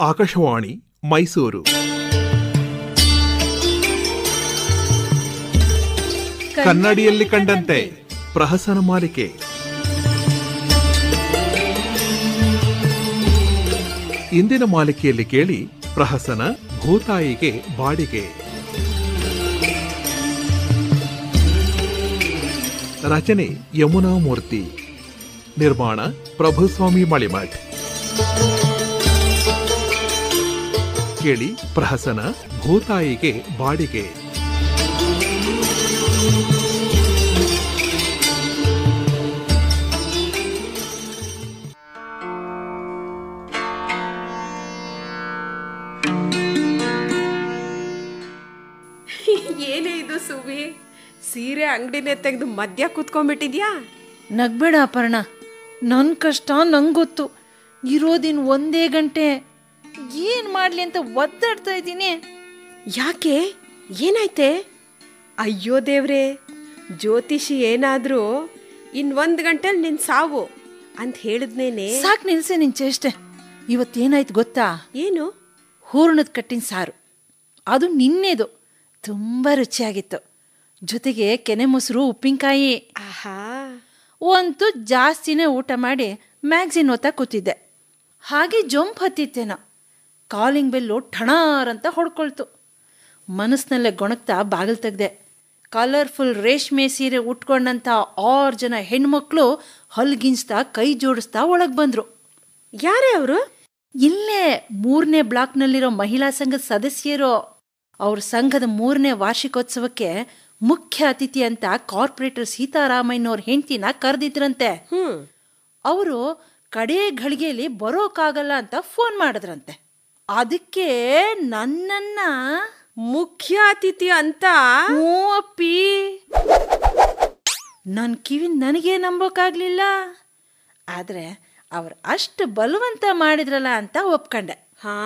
ಆಕಾಶವಾಣಿ ಮೈಸೂರು. ಕನ್ನಡಿಯಲ್ಲಿ ಕಂಡಂತೆ ಪ್ರಹಸನ ಮಾಲಿಕೆ. ಇಂದಿನ ಮಾಲಿಕೆಯಲ್ಲಿ ಕೇಳಿ ಪ್ರಹಸನ ಭೂತಾಯಿಗೆ ಬಾಡಿಗೆ. ರಚನೆ ಯಮುನಾ ಮೂರ್ತಿ. ನಿರ್ಮಾಣ ಪ್ರಭುಸ್ವಾಮಿ ಮಳಿಮಠ್. ಕೇಳಿ ಪ್ರಹಸನ ಭೂತಾಯಿಗೆ ಬಾಡಿಗೆ. ಏನೇ ಇದು ಸುವಿ? ಸೀರೆ ಅಂಗಡಿನೇ ತೆಗೆದು ಮಧ್ಯ ಕೂತ್ಕೊಂಡ್ಬಿಟ್ಟಿದ್ಯಾ? ನಗ್ಬೇಡ ಅಪರ್ಣ. ನನ್ನ ಕಷ್ಟ ನಂಗೊತ್ತು. ಗೊತ್ತು ಇರೋದಿನ್ ಒಂದೇ ಗಂಟೆ ಏನು ಮಾಡಲಿ ಅಂತ ಒದ್ದಾಡ್ತಾ ಇದ್ದೀನಿ. ಯಾಕೆ? ಏನಾಯ್ತೆ? ಅಯ್ಯೋ ದೇವ್ರೆ ಜ್ಯೋತಿಷಿ ಏನಾದ್ರೂ ಇನ್ ಒಂದ್ ಗಂಟೆಲ್ ನಿನ್ ಸಾವು ಅಂತ ಹೇಳಿದ್ನೇನೆ. ಸಾಕು ನಿಲ್ಸೆ ನಿನ್ ಚೇಷ್ಟೆ. ಇವತ್ತೇನಾಯ್ತು ಗೊತ್ತಾ? ಏನು? ಹೂರ್ಣದ ಕಟ್ಟಿನ ಸಾರು. ಅದು ನಿನ್ನೆದು. ತುಂಬ ರುಚಿಯಾಗಿತ್ತು. ಜೊತೆಗೆ ಕೆನೆ ಮೊಸರು ಉಪ್ಪಿನಕಾಯಿ. ಆಹಾ. ಅಂತೂ ಜಾಸ್ತಿನೇ ಊಟ ಮಾಡಿ ಮ್ಯಾಗ್ಝಿನ್ ಓದ್ತಾ ಕೂತಿದ್ದೆ. ಹಾಗೆ ಜೊಂಪ್ ಹತ್ತಿತ್ತೇನೋ. ಕಾಲಿಂಗ್ ಬೆಲ್ಲು ಠಣಾರ್ ಅಂತ ಹೊಡ್ಕೊಳ್ತು. ಮನಸ್ಸಿನಲ್ಲೇ ಗೊಣಗ್ತಾ ಬಾಗಿಲು ತೆಗೆದೆ. ಕಲರ್ಫುಲ್ ರೇಷ್ಮೆ ಸೀರೆ ಉಟ್ಕೊಂಡಂಥ ಆರು ಜನ ಹೆಣ್ಮಕ್ಳು ಹಲ್ಗಿಂಚ್ತಾ ಕೈ ಜೋಡಿಸ್ತಾ ಒಳಗೆ ಬಂದರು. ಯಾರೇ ಅವರು? ಇಲ್ಲೇ ಮೂರನೇ ಬ್ಲಾಕ್ನಲ್ಲಿರೋ ಮಹಿಳಾ ಸಂಘದ ಸದಸ್ಯರು. ಅವ್ರ ಸಂಘದ ಮೂರನೇ ವಾರ್ಷಿಕೋತ್ಸವಕ್ಕೆ ಮುಖ್ಯ ಅತಿಥಿ ಅಂತ ಕಾರ್ಪೊರೇಟರ್ ಸೀತಾರಾಮಯ್ಯನವ್ರ ಹೆಂಡತಿನ ಕರೆದಿದ್ರಂತೆ. ಅವರು ಕಡೇ ಘಳಿಗೆಯಲ್ಲಿ ಬರೋಕ್ಕಾಗಲ್ಲ ಅಂತ ಫೋನ್ ಮಾಡಿದ್ರಂತೆ. ಅದಕ್ಕೆ ನನ್ನನ್ನ ಮುಖ್ಯ ಅತಿಥಿ ಅಂತ ಹ್ಞೂ ಅಪ್ಪಿ ನನ್ನ ಕಿವಿ ನನಗೆ ನಂಬೋಕ್ಕಾಗ್ಲಿಲ್ಲ ಆದರೆ ಅವ್ರು ಅಷ್ಟು ಬಲವಂತ ಮಾಡಿದ್ರಲ್ಲ ಅಂತ ಒಪ್ಕೊಂಡೆ. ಹಾ?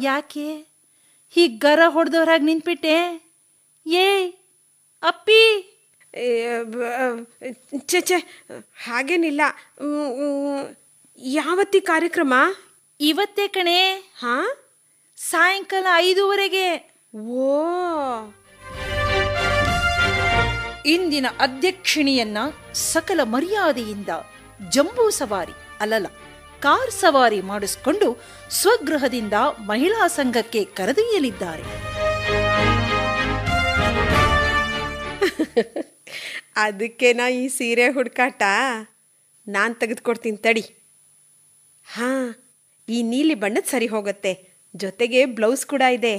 ಯಾಕೆ? ಹೀಗೆ ಗರ ಹೊಡೆದವ್ರಾಗ ನಿಂತ್ಬಿಟ್ಟೆ? ಏಯ್ ಅಪ್ಪಿ! ಚೆ ಛೆ ಹಾಗೇನಿಲ್ಲ. ಯಾವತ್ತಿ ಕಾರ್ಯಕ್ರಮ? ಇವತ್ತೇ ಕಣೆ. ಹಾ? ಸಾಯಂಕಾಲ ಐದೂವರೆಗೆ. ಓ. ಇಂದಿನ ಅಧ್ಯಕ್ಷಿಣಿಯನ್ನ ಸಕಲ ಮರ್ಯಾದೆಯಿಂದ ಜಂಬೂ ಸವಾರಿ ಅಲ್ಲಲ್ಲ ಕಾರ್ ಸವಾರಿ ಮಾಡಿಸಿಕೊಂಡು ಸ್ವಗೃಹದಿಂದ ಮಹಿಳಾ ಸಂಘಕ್ಕೆ ಕರೆದೊಯ್ಯಲಿದ್ದಾರೆ. ಅದಕ್ಕೇನಾ ಈ ಸೀರೆ ಹುಡುಕಾಟ ನಾನು ತೆಗೆದುಕೊಡ್ತೀನಿ ತಡಿ. ಹಾ ಈ ನೀಲಿ ಬಣ್ಣದ ಸರಿ ಹೋಗುತ್ತೆ. ಜೊತೆಗೆ ಬ್ಲೌಸ್ ಕೂಡ ಇದೆ.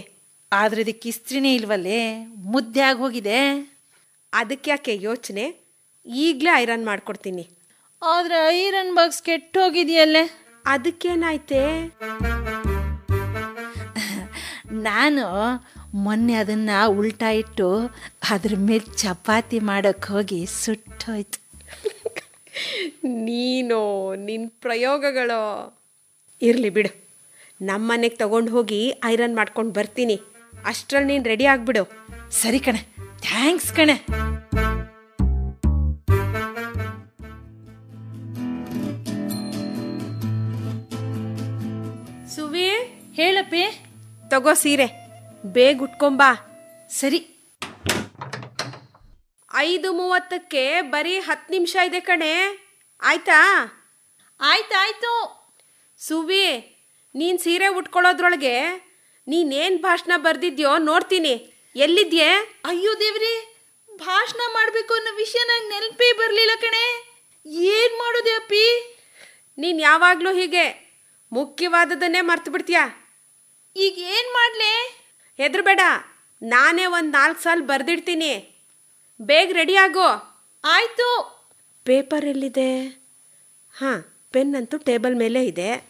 ಆದ್ರೆ ಅದಕ್ಕೆ ಇಸ್ತ್ರಿನೇ ಇಲ್ವಲ್ಲೇ? ಮುದ್ದೆ ಆಗಿ ಹೋಗಿದೆ. ಅದಕ್ಕೆ ಯಾಕೆ ಯೋಚನೆ? ಈಗಲೇ ಐರನ್ ಮಾಡ್ಕೊಡ್ತೀನಿ. ಆದ್ರೆ ಐರನ್ ಬಾಕ್ಸ್ ಕೆಟ್ಟೋಗಿದೆಯಲ್ಲೇ? ಅದಕ್ಕೇನಾಯ್ತೆ? ನಾನು ಮೊನ್ನೆ ಅದನ್ನ ಉಲ್ಟಾ ಇಟ್ಟು ಅದ್ರ ಮೇಲೆ ಚಪಾತಿ ಮಾಡಕ್ ಹೋಗಿ ಸುಟ್ಟೋಯ್ತು. ನೀನು ನಿನ್ನ ಪ್ರಯೋಗಗಳು. ಇರಲಿ ಬಿಡು. ನಮ್ಮ ಮನೆಗೆ ತಗೊಂಡು ಹೋಗಿ ಐರನ್ ಮಾಡ್ಕೊಂಡು ಬರ್ತೀನಿ. ಅಷ್ಟರಲ್ಲಿ ನೀನು ರೆಡಿ ಆಗಿಬಿಡು. ಸರಿ ಕಣೆ. ಥ್ಯಾಂಕ್ಸ್ ಕಣೆ. ಸುವಿ ಹೇಳಪ್ಪಿ. ತಗೋ ಸೀರೆ. ಬೇಗ ಉಟ್ಕೊಂಬಾ ಸರಿ. ಐದು ಮೂವತ್ತಕ್ಕೆ ಬರೀ ಹತ್ತು ನಿಮಿಷ ಇದೆ ಕಣೆ. ಆಯ್ತಾ? ಆಯ್ತಾಯ್ತು ಸುವಿ ನೀನು ಸೀರೆ ಉಟ್ಕೊಳ್ಳೋದ್ರೊಳಗೆ ನೀನೇನು ಭಾಷಣ ಬರ್ದಿದ್ಯೋ ನೋಡ್ತೀನಿ. ಎಲ್ಲಿದ್ಯೆ? ಅಯ್ಯೋ ದೇವ್ರಿ ಭಾಷಣ ಮಾಡ್ಬೇಕು ಅನ್ನೋ ವಿಷಯ ನಂಗೆ ನೆನಪೇ ಬರ್ಲಿಲ್ಲ ಕಣೆ. ಏನ್ ಮಾಡೋದೆ ಅಪ್ಪಿ? ನೀನು ಯಾವಾಗಲೂ ಹೀಗೆ ಮುಖ್ಯವಾದದನ್ನೇ ಮರ್ತು ಬಿಡ್ತೀಯ ಈಗ ಏನ್ ಮಾಡ್ಲೆ? ಹೆದರ್ಬೇಡ ನಾನೇ ಒಂದು ನಾಲ್ಕು ಸಾಲ ಬರೆದಿಡ್ತೀನಿ. ಬೇಗ ರೆಡಿ ಆಗು. ಆಯ್ತು. ಪೇಪರ್ ಎಲ್ಲಿದೆ? ಹಾಂ ಪೆನ್ ಅಂತೂ ಟೇಬಲ್ ಮೇಲೆ ಇದೆ.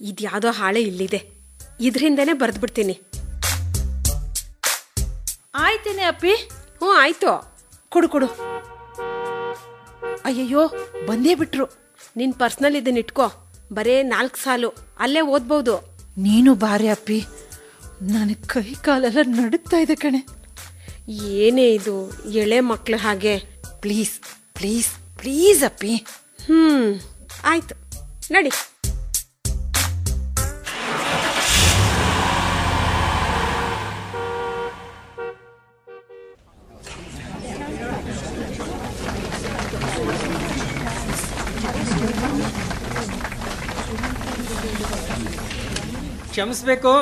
ಇದ್ಯಾವುದೋ ಹಾಳೆ ಇಲ್ಲಿದೆ. ಇದರಿಂದನೇ ಬರೆದ್ಬಿಡ್ತೀನಿ. ಆಯ್ತೇನೆ ಅಪ್ಪಿ. ಹ್ಞೂ ಆಯಿತು. ಕೊಡು ಕೊಡು. ಅಯ್ಯಯ್ಯೋ ಬಂದೇ ಬಿಟ್ರು. ನಿನ್ನ ಪರ್ಸ್ನಲ್ ಇದನ್ನ ಇಟ್ಕೋ. ಬರೇ ನಾಲ್ಕು ಸಾಲು. ಅಲ್ಲೇ ಓದ್ಬೋದು. ನೀನು ಬಾರಿ ಅಪ್ಪಿ. ನನಗೆ ಕೈ ಕಾಲೆಲ್ಲ ನಡುತ್ತಾ ಇದೆ ಕಣೆ. ಏನೇ ಇದು ಎಳೆ ಮಕ್ಳು ಹಾಗೆ. ಪ್ಲೀಸ್ ಪ್ಲೀಸ್ ಪ್ಲೀಸ್ ಅಪ್ಪಿ. ಹ್ಞೂ ಆಯಿತು. ನಡಿ. ಕ್ಷಮಿಸ್ಬೇಕು.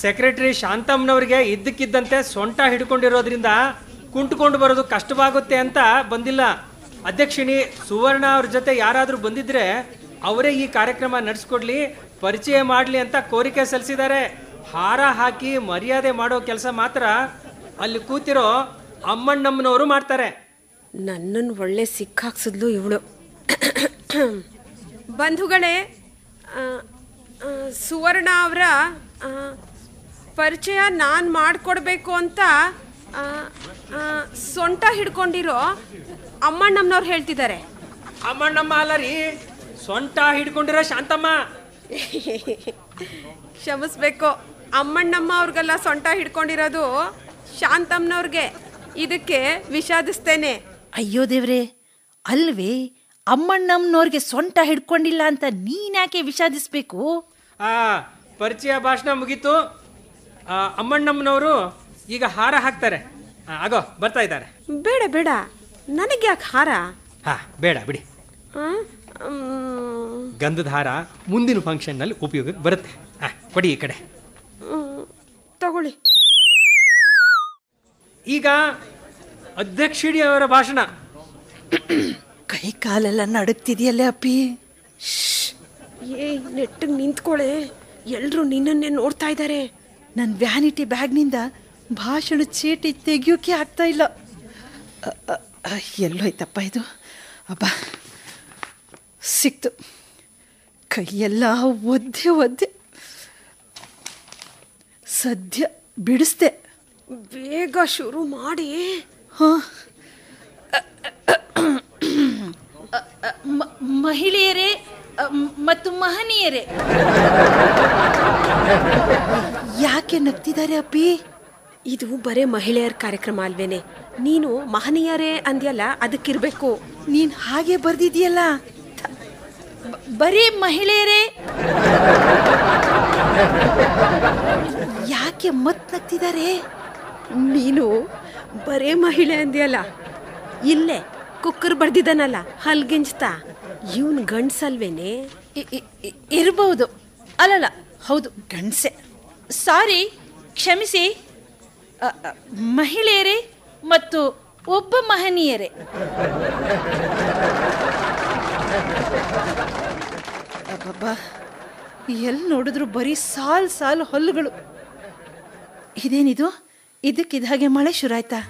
ಸೆಕ್ರೆಟರಿ ಶಾಂತಮ್ಮನವ್ರಿಗೆ ಇದ್ದಕ್ಕಿದ್ದಂತೆ ಸೊಂಟ ಹಿಡ್ಕೊಂಡಿರೋದ್ರಿಂದ ಕುಂಟ್ಕೊಂಡು ಬರೋದು ಕಷ್ಟವಾಗುತ್ತೆ ಅಂತ ಬಂದಿಲ್ಲ. ಅಧ್ಯಕ್ಷಿಣಿ ಸುವರ್ಣ ಅವ್ರ ಜೊತೆ ಯಾರಾದರೂ ಬಂದಿದ್ರೆ ಅವರೇ ಈ ಕಾರ್ಯಕ್ರಮ ನಡೆಸ್ಕೊಡ್ಲಿ, ಪರಿಚಯ ಮಾಡಲಿ ಅಂತ ಕೋರಿಕೆ ಸಲ್ಲಿಸಿದ್ದಾರೆ. ಹಾರ ಹಾಕಿ ಮರ್ಯಾದೆ ಮಾಡೋ ಕೆಲಸ ಮಾತ್ರ ಅಲ್ಲಿ ಕೂತಿರೋ ಅಮ್ಮಣ್ಣಮ್ಮನವರು ಮಾಡ್ತಾರೆ. ನನ್ನನ್ನು ಒಳ್ಳೆ ಸಿಕ್ಕಾಕ್ಸಿದ್ಲು ಇವಳು. ಬಂಧುಗಳೇ ಸುವರ್ಣ ಅವರ ಪರಿಚಯ ನಾನು ಮಾಡಿಕೊಡ್ಬೇಕು ಅಂತ ಸೊಂಟ ಹಿಡ್ಕೊಂಡಿರೋ ಅಮ್ಮಣ್ಣಮ್ಮನವ್ರು ಹೇಳ್ತಿದ್ದಾರೆ. ಅಮ್ಮಣ್ಣಮ್ಮ ಅಲ್ಲ ರೀ ಸೊಂಟ ಹಿಡ್ಕೊಂಡಿರೋ ಶಾಂತಮ್ಮ. ಕ್ಷಮಿಸ್ಬೇಕು. ಅಮ್ಮಣ್ಣಮ್ಮ ಅವ್ರಿಗೆಲ್ಲ ಸೊಂಟ ಹಿಡ್ಕೊಂಡಿರೋದು ಶಾಂತಮ್ಮನವ್ರಿಗೆ. ಇದಕ್ಕೆ ವಿಷಾದಿಸ್ತೇನೆ. ಅಯ್ಯೋ ದೇವ್ರೆ ಅಲ್ವೇ? ಅಮ್ಮಣ್ಣಮ್ಮನವ್ರಿಗೆ ಸೊಂಟ ಹಿಡ್ಕೊಂಡಿಲ್ಲ ಅಂತ ನೀನ್ಯಾಕೆ ವಿಷಾದಿಸ್ಬೇಕು? ಆ ಪರಿಚಯ ಭಾಷಣ ಮುಗೀತು. ಆ, ಅಮ್ಮಣ್ಣಮ್ಮನವರು ಈಗ ಹಾರ ಹಾಕ್ತಾರೆ. ಆ, ಆಗೋ ಬರ್ತಾ ಇದ್ದಾರೆ. ಬೇಡ ಬೇಡ. ನನಗೆ ಯಾಕೆ ಹಾರ? ಹಾ ಬೇಡ ಬಿಡಿ. ಆ? ಮ್, ಗಂಧದ ಹಾರ ಮುಂದಿನ ಫಂಕ್ಷನ್ನಲ್ಲಿ ಉಪಯೋಗಕ್ಕೆ ಬರುತ್ತೆ. ಹಾ ಕೊಡಿ ಈ ಕಡೆ. ಮ್, ತಗೊಳ್ಳಿ. ಈಗ ಅಧ್ಯಕ್ಷಿಡಿಯವರ ಭಾಷಣ. ಕೈ ಕಾಲೆಲ್ಲ ನಡುಗ್ತಿದೆಯಲ್ಲ ಅಪ್ಪಿ? ಏ ನೆಟ್ಟಿಗೆ ನಿಂತ್ಕೊಳ್ಳೆ ಎಲ್ಲರೂ ನಿನ್ನನ್ನೇ ನೋಡ್ತಾ ಇದ್ದಾರೆ ನನ್ನ ವ್ಯಾನಿಟಿ ಬ್ಯಾಗ್ನಿಂದ ಭಾಷಣ ಚೀಟಿ ತೆಗಿಯೋಕೆ ಆಗ್ತಾ ಇಲ್ಲ. ಅ, ಅ, ಅ, ಎಲ್ಲೋಯ್ತಪ್ಪ ಇದು? ಅಬ್ಬ. ಸಿಕ್ತು. ಕೈಯೆಲ್ಲ ಒದ್ದೆ ಒದ್ದೆ. ಸದ್ಯ ಬಿಡಿಸ್ದೆ. ಬೇಗ ಶುರು ಮಾಡಿ. ಹಾಂ. ಮಹಿಳೆಯರೇ ಮತ್ತು ಮಹನೀಯರೇ. ಯಾಕೆ ನಗ್ತಿದ್ದಾರೆ ಅಪ್ಪಿ? ಇದು ಬರೇ ಮಹಿಳೆಯರ ಕಾರ್ಯಕ್ರಮ ಅಲ್ವೇನೆ. ನೀನು ಮಹನೀಯರೇ ಅಂದ್ಯಲ್ಲ ಅದಕ್ಕಿರ್ಬೇಕು. ನೀನ್ ಹಾಗೆ ಬರ್ದಿದ್ಯಲ್ಲ ಬರೀ ಮಹಿಳೆಯರೇ. ಯಾಕೆ ಮತ್ ನಗ್ತಿದ್ದಾರೆ? ನೀನು ಬರೇ ಮಹಿಳೆ ಅಂದ್ಯಲ್ಲ. ಇಲ್ಲೇ ಕುಕ್ಕರ್ ಬರ್ದಿದ್ದಾನಲ್ಲ ಹಲ್ಗಿಂಜ್ತಾ ಇವನ್ ಗಂಡ್ಸಲ್ವೇನೆ? ಇರಬಹುದು ಅಲ್ಲಲ್ಲ, ಹೌದು, ಗಂಡ್ಸೆ. ಸಾರಿ, ಕ್ಷಮಿಸಿ. ಮಹಿಳೆಯರೇ ಮತ್ತು ಒಬ್ಬ ಮಹನೀಯರೇ. ಅಬ್ಬಬ್ಬಾ ಎಲ್ಲಿ ನೋಡಿದ್ರು ಬರೀ ಸಾಲ್ ಸಾಲ್ ಹೊಲ್ಲುಗಳು ಇದೇನಿದು? ಇದಕ್ಕಿದ ಹಾಗೆ ಮಳೆ ಆಯ್ತಾ?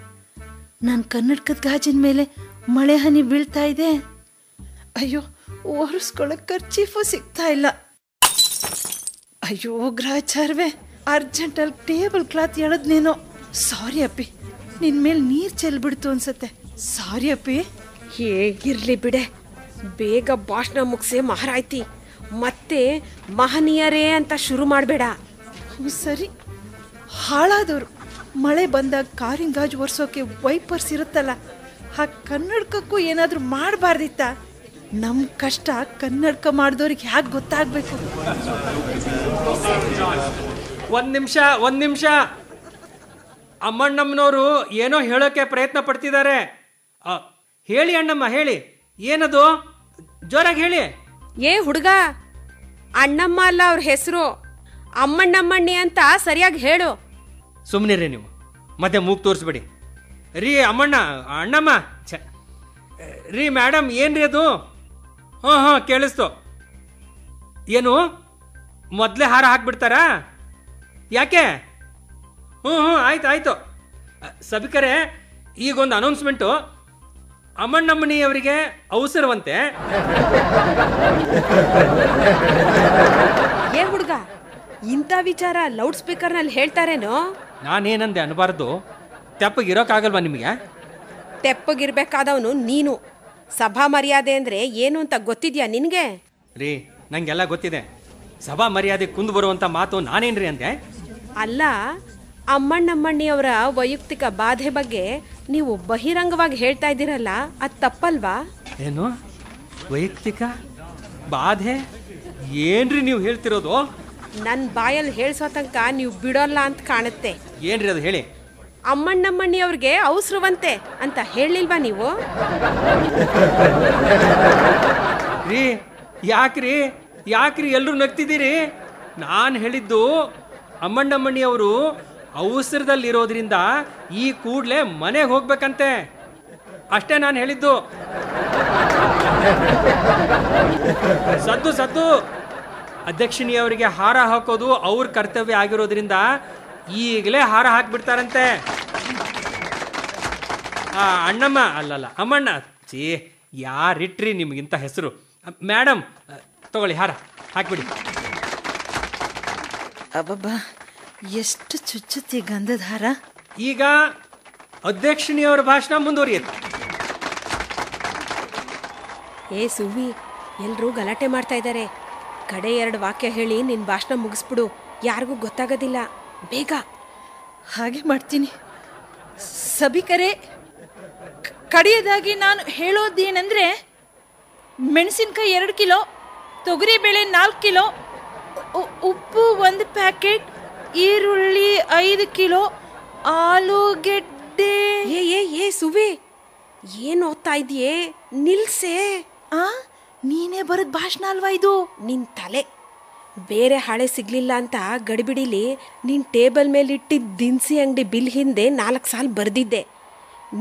ನಾನು ಕನ್ನಡಕದ ಗಾಜಿನ ಮೇಲೆ ಮಳೆ ಹನಿ ಬೀಳ್ತಾ ಇದೆ. ಅಯ್ಯೋ ಒರೆಸ್ಕೊಳಕ್ ಖರ್ಚೀಫು ಸಿಗ್ತಾ ಇಲ್ಲ. ಅಯ್ಯೋ ಗ್ರಹಚಾರವೇ ಅರ್ಜೆಂಟಲ್ಲಿ ಟೇಬಲ್ ಕ್ಲಾತ್ ಎಳದ್ನೇನೋ ಸಾರಿ ಅಪ್ಪಿ ನಿನ್ ಮೇಲೆ ನೀರ್ ಚೆಲ್ಬಿಡ್ತು ಅನ್ಸತ್ತೆ. ಸಾರಿ ಅಪ್ಪಿ. ಹೇಗಿರ್ಲಿ ಬಿಡೆ ಬೇಗ ಭಾಷಣ ಮುಗಿಸಿ ಮಹಾರಾಯ್ತಿ. ಮತ್ತೆ ಮಹನೀಯರೇ ಅಂತ ಶುರು ಮಾಡಬೇಡ. ಸರಿ. ಹಾಳಾದವರು ಮಳೆ ಬಂದಾಗ ಕಾರಿನ ಗಾಜು ಒರೆಸೋಕೆ ವೈಪರ್ಸ್ ಇರುತ್ತಲ್ಲ ಆ ಕನ್ನಡಕಕ್ಕೂ ಏನಾದರೂ ಮಾಡಬಾರ್ದಿತ್ತ? ನಮ್ಮ ಕಷ್ಟ ಕನ್ನಡಕ ಮಾಡಿದವ್ರಿಗೆ ಯಾಕೆ ಗೊತ್ತಾಗಬೇಕು? ಒಂದು ನಿಮಿಷ ಒಂದು ನಿಮಿಷ. ಅಮ್ಮಣ್ಣಮ್ಮನವರು ಏನೋ ಹೇಳೋಕೆ ಪ್ರಯತ್ನ ಪಡ್ತಿದ್ದಾರೆ. ಹೇಳಿ ಅಣ್ಣಮ್ಮ ಹೇಳಿ. ಏನದು? ಜೋರಾಗಿ ಹೇಳಿ. ಏ ಹುಡುಗ ಅಣ್ಣಮ್ಮ ಅಲ್ಲ ಅವ್ರ ಹೆಸರು. ಅಮ್ಮಣ್ಣಮ್ಮಣ್ಣಿ ಅಂತ ಸರಿಯಾಗಿ ಹೇಳು. ಸುಮ್ಮನಿರಿ ನೀವು. ಮತ್ತೆ ಮೂಗ್ ತೋರಿಸ್ಬೇಡಿ. ರೀ ಅಮ್ಮಣ್ಣ ಅಣ್ಣಮ್ಮ ಛ. ರೀ ಮೇಡಮ್ ಏನ್ರಿ ಅದು? ಹಾಂ ಹಾಂ ಕೇಳಿಸ್ತು. ಏನು? ಮೊದಲೇ ಹಾರ ಹಾಕ್ಬಿಡ್ತಾರಾ? ಯಾಕೆ? ಹ್ಞೂ ಹ್ಞೂ ಆಯ್ತು ಆಯ್ತು. ಸಭಿಕರೆ ಈಗೊಂದು ಅನೌನ್ಸ್ಮೆಂಟು ಅಮ್ಮಣ್ಣಮ್ಮನಿ ಅವರಿಗೆ ಅವಸರವಂತೆ. ಏ ಹುಡುಗ? ಇಂಥ ವಿಚಾರ ಲೌಡ್ ಸ್ಪೀಕರ್ನಲ್ಲಿ ಹೇಳ್ತಾರೇನೋ? ನಾನೇನಂದೆ ಅನ್ಬಾರ್ದು. ತೆಪ್ಪಗಿರೋಕ್ಕಾಗಲ್ವಾ ನಿಮಗೆ? ತೆಪ್ಪಗಿರ್ಬೇಕಾದವನು ನೀನು. ಸಭಾ ಮರ್ಯಾದೆ ಅಂದ್ರೆ ಏನು ಅಂತ ಗೊತ್ತಿದ್ಯಾ ನಿನಗೆ? ರೀ ನಂಗೆಲ್ಲ ಗೊತ್ತಿದೆ. ಸಭಾ ಮರ್ಯಾದೆ ಕುಂದು ಬರುವಂಥ ಮಾತು ನಾನೇನ್ರಿ ಅಂದೆ? ಅಲ್ಲ ಅಮ್ಮಣ್ಣಮ್ಮಣ್ಣಿಯವರ ವೈಯಕ್ತಿಕ ಬಾಧೆ ಬಗ್ಗೆ ನೀವು ಬಹಿರಂಗವಾಗಿ ಹೇಳ್ತಾ ಇದ್ದೀರಲ್ಲ ಅದು ತಪ್ಪಲ್ವಾ? ಏನು? ವೈಯಕ್ತಿಕ ಬಾಧೆ? ಏನ್ರಿ ನೀವು ಹೇಳ್ತಿರೋದು? ನನ್ನ ಬಾಯಲ್ಲಿ ಹೇಳ್ಸೋ ತನಕ ನೀವು ಬಿಡೋಲ್ಲ ಅಂತ ಕಾಣುತ್ತೆ. ಏನ್ರಿ ಅದು ಹೇಳಿ? ಅಮ್ಮಣ್ಣಮ್ಮಣ್ಣಿಯವ್ರಿಗೆ ಅವಸರವಂತೆ ಅಂತ ಹೇಳಿಲ್ವಾ ನೀವು? ರೀ, ಯಾಕ್ರಿ? ಯಾಕ್ರಿ ಎಲ್ಲರೂ ನಗ್ತಿದ್ದೀರಿ? ನಾನು ಹೇಳಿದ್ದು ಅಮ್ಮಣ್ಣಮ್ಮಣ್ಣಿ ಅವರು ಅವಸರದಲ್ಲಿರೋದ್ರಿಂದ ಈ ಕೂಡಲೇ ಮನೆಗೆ ಹೋಗ್ಬೇಕಂತೆ. ಅಷ್ಟೇ ನಾನು ಹೇಳಿದ್ದು. ಸದ್ದು ಸದ್ದು. ಅಧ್ಯಕ್ಷಿಣಿಯವರಿಗೆ ಹಾರ ಹಾಕೋದು ಅವ್ರ ಕರ್ತವ್ಯ ಆಗಿರೋದ್ರಿಂದ ಈಗಲೇ ಹಾರ ಹಾಕ್ಬಿಡ್ತಾರಂತೆ. ಆ, ಅಣ್ಣಮ್ಮ ಅಲ್ಲಲ್ಲ ಅಮ್ಮಣ್ಣ. ಚೀ ಯಾರಿಟ್ರಿ ನಿಮಗಿಂತ ಹೆಸರು? ಮೇಡಮ್ ತಗೊಳ್ಳಿ ಹಾರ ಹಾಕ್ಬಿಡಿ. ಅಬ್ಬಬ್ಬಾ ಎಷ್ಟು ಚುಚ್ಚುತ್ತಿ ಗಂಧದ ಹಾರ. ಈಗ ಅಧ್ಯಕ್ಷಿಣಿಯವರ ಭಾಷಣ ಮುಂದುವರಿಯುತ್ತೆ. ಏ ಸುವಿ ಎಲ್ಲರೂ ಗಲಾಟೆ ಮಾಡ್ತಾ ಇದ್ದಾರೆ. ಕಡೆ ಎರಡು ವಾಕ್ಯ ಹೇಳಿ ನಿನ್ನ ಭಾಷಣ ಮುಗಿಸ್ಬಿಡು. ಯಾರಿಗೂ ಗೊತ್ತಾಗೋದಿಲ್ಲ. ಬೇಗ. ಹಾಗೆ ಮಾಡ್ತೀನಿ. ಸಭಿಕರೇ ಕಡೆಯದಾಗಿ ನಾನು ಹೇಳೋದೇನೆಂದರೆ ಮೆಣಸಿನ್ಕಾಯಿ ಎರಡು ಕಿಲೋ ತೊಗರಿಬೇಳೆ ನಾಲ್ಕು ಕಿಲೋ ಉಪ್ಪು ಒಂದು ಪ್ಯಾಕೆಟ್ ಈರುಳ್ಳಿ ಐದು ಕಿಲೋ ಆಲೂಗೆಡ್ಡೆ. ಏ ಏ ಏ ಸುವೆ ಏನು ಓದ್ತಾ ಇದೆಯೇ ನಿಲ್ಸೆ. ಆ ನೀನೇ ಬರೋದು ಭಾಷಣ ಅಲ್ವಾ ಇದು? ನಿನ್ ತಲೆ ಬೇರೆ ಹಾಳೆ ಸಿಗ್ಲಿಲ್ಲ ಅಂತ ಗಡಿಬಿಡಿಲಿ ನಿನ್ ಟೇಬಲ್ ಮೇಲೆ ಇಟ್ಟಿದ್ದ ದಿನಸಿ ಅಂಗಡಿ ಬಿಲ್ ಹಿಂದೆ ನಾಲ್ಕು ಸಾಲ ಬರೆದಿದ್ದೆ.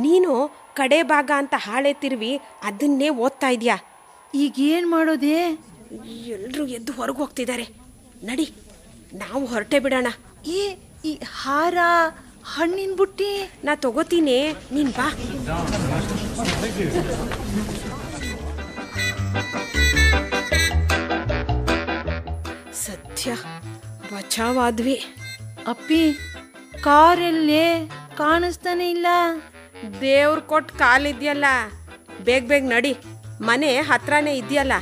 ನೀನು ಕಡೆ ಭಾಗ ಅಂತ ಹಾಳೆ ತಿರುವಿ ಅದನ್ನೇ ಓದ್ತಾ ಇದೆಯಾ? ಈಗ ಏನು ಮಾಡೋದೇ? ಎಲ್ಲರೂ ಎದ್ದು ಹೊರಗೆ ಹೋಗ್ತಿದ್ದಾರೆ ನಡಿ ನಾವು ಹೊರಟೆ ಬಿಡೋಣ. ಏ ಈ ಹಾರ ಹಣ್ಣಿನ ಬುಟ್ಟಿ? ನಾ ತಗೋತೀನಿ ನೀನ್ ಬಾ. ಸತ್ಯ. ಬಚಾವಾದ್ವಿ ಅಪ್ಪಿ ಕಾರಲ್ಲೇ ಕಾಣಿಸ್ತಾನೆ ಇಲ್ಲ. ದೇವ್ರು ಕೊಟ್ಟು ಕಾಲಿದ್ಯಲ್ಲ. ಬೇಗ ಬೇಗ ನಡಿ. ಮನೆ ಹತ್ರನೇ ಇದೆಯಲ್ಲ.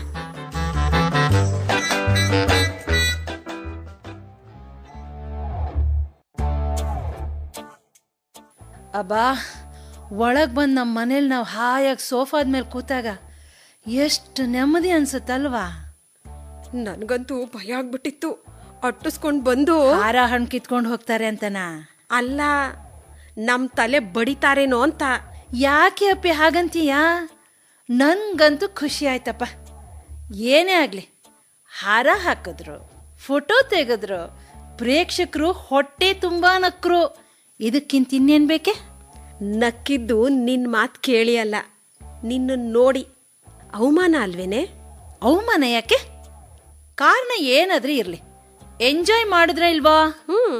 ಅಬ್ಬಾ ಒಳಗೆ ಬಂದು ನಮ್ಮ ಮನೇಲಿ ನಾವು ಹಾಯಾಗಿ ಸೋಫಾದ ಮೇಲೆ ಕೂತಾಗ ಎಷ್ಟು ನೆಮ್ಮದಿ ಅನ್ಸುತ್ತಲ್ವಾ? ನನಗಂತೂ ಭಯ ಆಗ್ಬಿಟ್ಟಿತ್ತು. ಅಟ್ಟಿಸ್ಕೊಂಡು ಬಂದು ಹಾರ ಹಣ್ಣು ಕಿತ್ಕೊಂಡು ಹೋಗ್ತಾರೆ ಅಂತನಾ? ಅಲ್ಲ ನಮ್ಮ ತಲೆ ಬಡಿತಾರೇನೋ ಅಂತ. ಯಾಕೆ ಅಪ್ಪಿ ಹಾಗಂತೀಯಾ? ನನಗಂತೂ ಖುಷಿ ಆಯ್ತಪ್ಪ. ಏನೇ ಆಗಲಿ ಹಾರ ಹಾಕಿದ್ರು ಫೋಟೋ ತೆಗೆದ್ರು ಪ್ರೇಕ್ಷಕರು ಹೊಟ್ಟೆ ತುಂಬ ನಕ್ರು. ಇದಕ್ಕಿಂತ ಇನ್ನೇನು ಬೇಕೆ? ನಕ್ಕಿದ್ದು ನಿನ್ನ ಮಾತು ಕೇಳಿ ಅಲ್ಲ. ನಿನ್ನ ನೋಡಿ ಅವಮಾನ ಅಲ್ವೇನೆ? ಅವಮಾನ ಯಾಕೆ? ಕಾರಣ ಏನಾದ್ರೂ ಇರಲಿ. ಎಂಜಾಯ್ ಮಾಡಿದ್ರೆ ಇಲ್ವಾ? ಹ್ಮ್.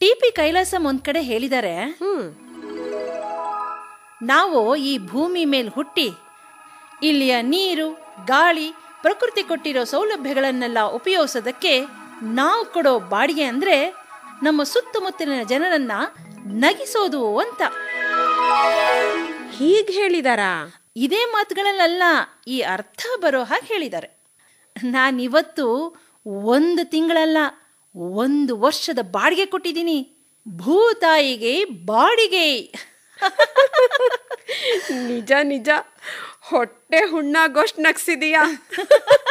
ಟಿ ಪಿ ಕೈಲಾಸಂ ಒಂದ್ ಕಡೆ ಹೇಳಿದ್ದಾರೆ ನಾವು ಈ ಭೂಮಿ ಮೇಲೆ ಹುಟ್ಟಿ ಇಲ್ಲಿಯ ನೀರು ಗಾಳಿ ಪ್ರಕೃತಿ ಕೊಟ್ಟಿರೋ ಸೌಲಭ್ಯಗಳನ್ನೆಲ್ಲ ಉಪಯೋಗಿಸೋದಕ್ಕೆ ನಾವು ಕೊಡೋ ಬಾಡಿಗೆ ಅಂದ್ರೆ ನಮ್ಮ ಸುತ್ತಮುತ್ತಲಿನ ಜನರನ್ನ ನಗಿಸೋದು ಅಂತ. ಹೀಗೆ ಹೇಳಿದಾರಾ? ಇದೇ ಮಾತುಗಳಲ್ಲ ಈ ಅರ್ಥ ಬರೋ ಹಾಗೆ ಹೇಳಿದ್ದಾರೆ ನಾನಿವತ್ತು ಒಂದು ತಿಂಗಳಲ್ಲ ಒಂದು ವರ್ಷದ ಬಾಡಿಗೆ ಕೊಟ್ಟಿದ್ದೀನಿ. ಭೂತಾಯಿಗೆ ಬಾಡಿಗೆ. ನಿಜ ನಿಜ. ಹೊಟ್ಟೆ ಹುಣ್ಣಾಗೋಷ್ಟು ನಗ್ಸಿದೀಯಾ.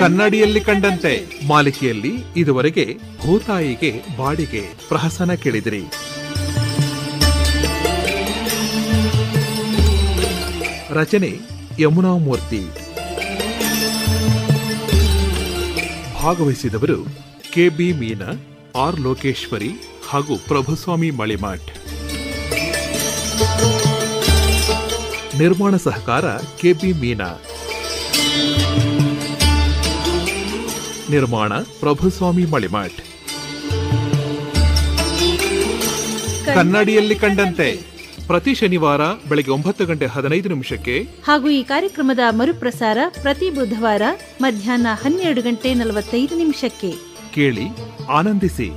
ಕನ್ನಡಿಯಲ್ಲಿ ಕಂಡಂತೆ ಮಾಲಿಕೆಯಲ್ಲಿ ಇದುವರೆಗೆ ಭೂತಾಯಿಗೆ ಬಾಡಿಗೆ ಪ್ರಹಸನ ಕೇಳಿದಿರಿ. ರಚನೆ Yamuna Murthy ಭಾಗವಹಿಸಿದವರು K B Meena, R Lokeshwari ಹಾಗೂ ಪ್ರಭುಸ್ವಾಮಿ ಮಳಿಮಾಠ್ ನಿರ್ಮಾಣ ಸಹಕಾರ ಕೆಬಿ ಮೀನಾ. ನಿರ್ಮಾಣ ಪ್ರಭುಸ್ವಾಮಿ ಮಳಿಮಠ್ ಕನ್ನಡಿಯಲ್ಲಿ ಕಂಡಂತೆ ಪ್ರತಿ ಶನಿವಾರ ಬೆಳಗ್ಗೆ ಒಂಬತ್ತು ಗಂಟೆ ಹದಿನೈದು ನಿಮಿಷಕ್ಕೆ ಹಾಗೂ ಈ ಕಾರ್ಯಕ್ರಮದ ಮರುಪ್ರಸಾರ ಪ್ರತಿ ಬುಧವಾರ ಮಧ್ಯಾಹ್ನ ಹನ್ನೆರಡು ಗಂಟೆ ನಲವತ್ತೈದು ನಿಮಿಷಕ್ಕೆ. ಕೇಳಿ ಆನಂದಿಸಿ.